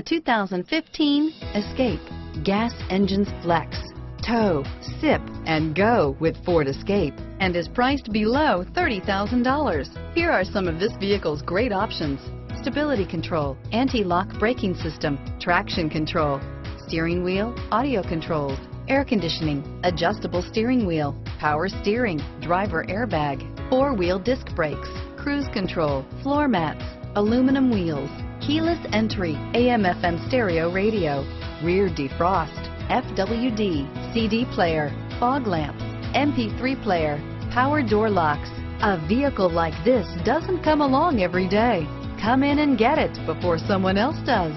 The 2015 Escape. Gas engines flex, tow, sip, and go with Ford Escape and is priced below $30,000. Here are some of this vehicle's great options. Stability control, anti-lock braking system, traction control, steering wheel, audio controls, air conditioning, adjustable steering wheel, power steering, driver airbag, four-wheel disc brakes, cruise control, floor mats, aluminum wheels, keyless entry, AM FM stereo radio, rear defrost, FWD, CD player, fog lamps, MP3 player, power door locks. A vehicle like this doesn't come along every day. Come in and get it before someone else does.